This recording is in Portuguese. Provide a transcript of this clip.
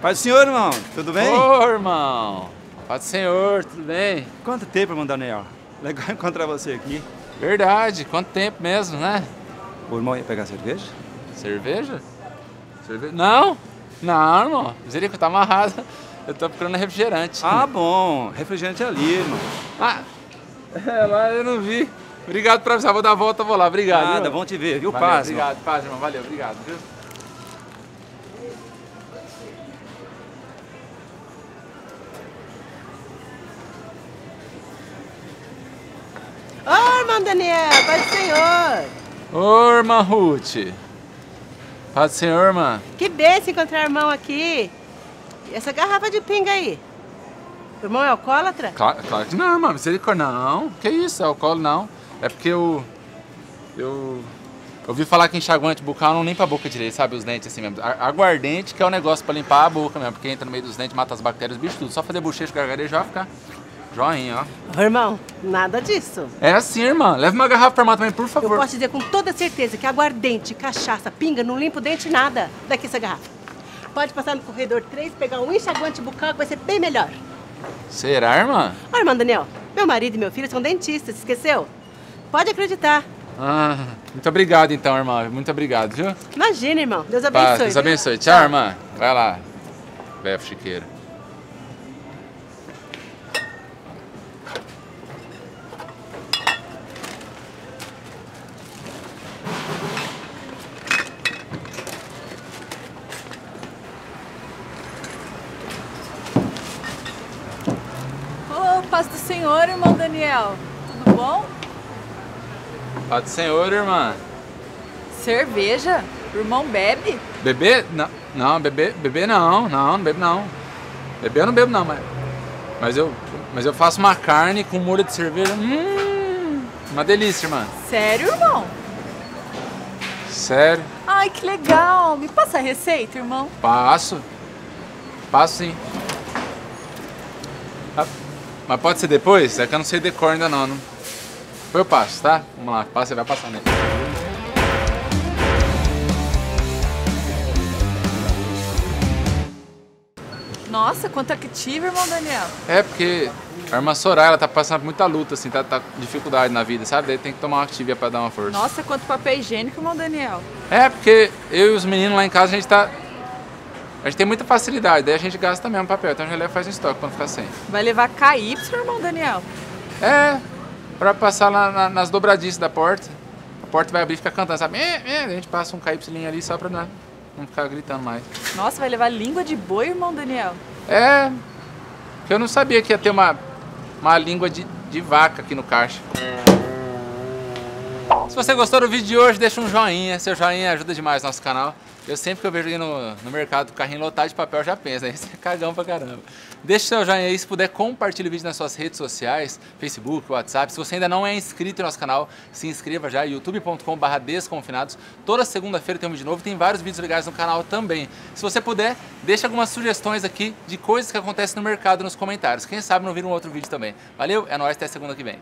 Paz do Senhor, irmão. Tudo bem? Ô, irmão. Paz do Senhor, tudo bem? Quanto tempo, irmão Daniel? Legal encontrar você aqui. Verdade, quanto tempo mesmo, né? O irmão ia pegar cerveja? Cerveja? Cerveja? Não, não, irmão. Misericórdia, tá amarrado. Eu tô procurando refrigerante. Ah, bom. Refrigerante é ali, irmão. Ah, é, lá eu não vi. Obrigado por avisar, vou dar a volta, vou lá. Obrigado. Nada, viu? bom te ver, viu? Valeu, Paz, irmão. Obrigado, paz, irmão. Valeu, obrigado, viu? Irmão Daniel, paz do Senhor. Ô, irmã Ruth. Paz do Senhor, irmã. Que bênção encontrar irmão aqui. E essa garrafa de pinga aí? O irmão é alcoólatra? Claro, claro que não, irmã. Misericórdia, não. Que isso, álcool não. É porque eu... Eu... Eu ouvi falar que enxaguante bucal não limpa a boca direito, sabe? Os dentes assim mesmo. Aguardente que é o negócio pra limpar a boca mesmo, porque entra no meio dos dentes, mata as bactérias, os bichos tudo. Só fazer bochecho, gargarejo, já vai ficar joinha, ó. Ô, irmão, nada disso. É assim, irmã. Leva uma garrafa pra também, por Eu favor. posso dizer com toda certeza que aguardente, cachaça, pinga, não limpa o dente nada daqui essa garrafa. Pode passar no corredor 3, pegar um enxaguante bucal que vai ser bem melhor. Será, irmã? Ô, irmão Daniel, meu marido e meu filho são dentistas, esqueceu? Pode acreditar. Ah, muito obrigado então, irmã. Muito obrigado, viu? Imagina, irmão. Deus abençoe. Deus viu? abençoe. Tchau, irmã. Vai lá. Velho chiqueiro. Ô, paz do Senhor, irmão Daniel. Tudo bom? Paz do Senhor, irmã. Cerveja? O irmão bebe? Bebê? Não, não, bebê, bebê não, não, não bebo não. Bebê eu não bebo não, mas. Mas eu, mas eu faço uma carne com molho de cerveja. Hum, uma delícia, irmã. Sério, irmão? Sério. Ai, que legal. Me passa a receita, irmão. Passo. Passo sim. Ah, Mas pode ser depois? É que eu não sei decor ainda não. não. Depois eu passo, tá? Vamos lá, passa e vai passando aí. Nossa, quanto activo, irmão Daniel. É porque a irmã Soraya, ela tá passando por muita luta, assim, tá, tá com dificuldade na vida, sabe? Daí tem que tomar uma Activia pra dar uma força. Nossa, quanto papel higiênico, irmão Daniel. É, porque eu e os meninos lá em casa, a gente tá... A gente tem muita facilidade, daí a gente gasta mesmo papel, então a gente leva faz um estoque quando ficar sem. Vai levar KY, irmão Daniel. É, pra passar lá na- nas dobradiças da porta. A porta vai abrir e fica cantando, sabe? É, é, a gente passa um KY ali só pra não, não ficar gritando mais. Nossa, vai levar língua de boi, irmão Daniel. É, porque eu não sabia que ia ter uma, uma língua de, de vaca aqui no caixa. Se você gostou do vídeo de hoje, deixa um joinha. Seu joinha ajuda demais nosso canal. Eu sempre que eu vejo no, no mercado carrinho lotado de papel, já penso, né? Isso é cagão pra caramba. Deixa seu joinha aí, se puder, compartilhe o vídeo nas suas redes sociais, Facebook, WhatsApp. Se você ainda não é inscrito no nosso canal, se inscreva já, youtube.com.br desconfinados. Toda segunda-feira tem um vídeo novo, tem vários vídeos legais no canal também. Se você puder, deixa algumas sugestões aqui de coisas que acontecem no mercado nos comentários. Quem sabe não vira um outro vídeo também. Valeu, é nóis, até segunda que vem.